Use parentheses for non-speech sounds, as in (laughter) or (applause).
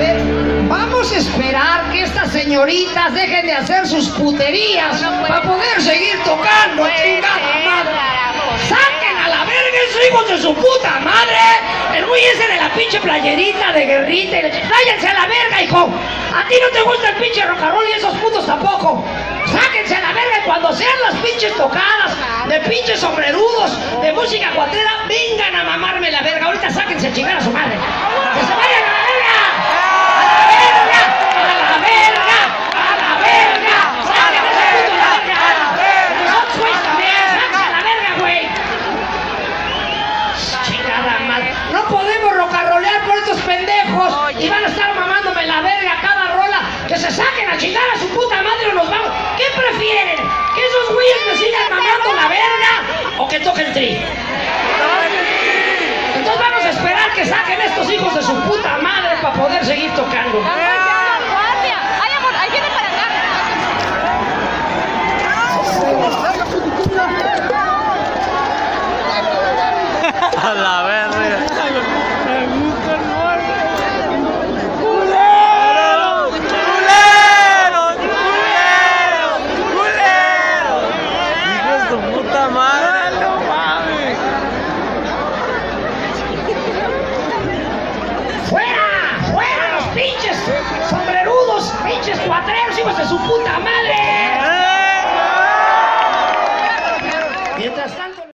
ver, vamos a esperar que estas señoritas dejen de hacer sus puterías para poder seguir tocando, chingada madre. ¡Saquen a la verga esos hijos de su puta madre! El güey ese de la pinche playerita de guerrita y ¡Váyanse a la verga, hijo! A ti no te gusta el pinche rock and roll y esos putos tampoco. ¡Sáquense a la verga y cuando sean las pinches tocadas de pinches sombrerudos de música cuatrera, vengan a mamarme la verga. Ahorita sáquense a chingar a su madre. ¡Que se vayan a la verga! ¡A la verga! ¡A la verga! ¡A la verga! ¡Saquen a ese puto a la verga! ¡Los Hot Wheels también! ¡Sáquense a la verga, güey! Chingada madre. No podemos rocarrolear por estos pendejos y van a estar mamándome la verga cada rola. Que se saquen a chingar a su puta madre o nos vamos. ¿Qué prefieren? ¿Que esos güeyes me sigan mamando la verga o que toquen tri? Entonces vamos a esperar que saquen estos hijos de su puta madre para poder seguir tocando. (laughs) A la verga. ¡Culeros! ¡Culeros! ¡Culeros! ¡Hijos de tu puta madre! ¡No mames! ¡Fuera! ¡Fuera los pinches sombrerudos! ¡Pinches cuatreros hijos de su puta madre!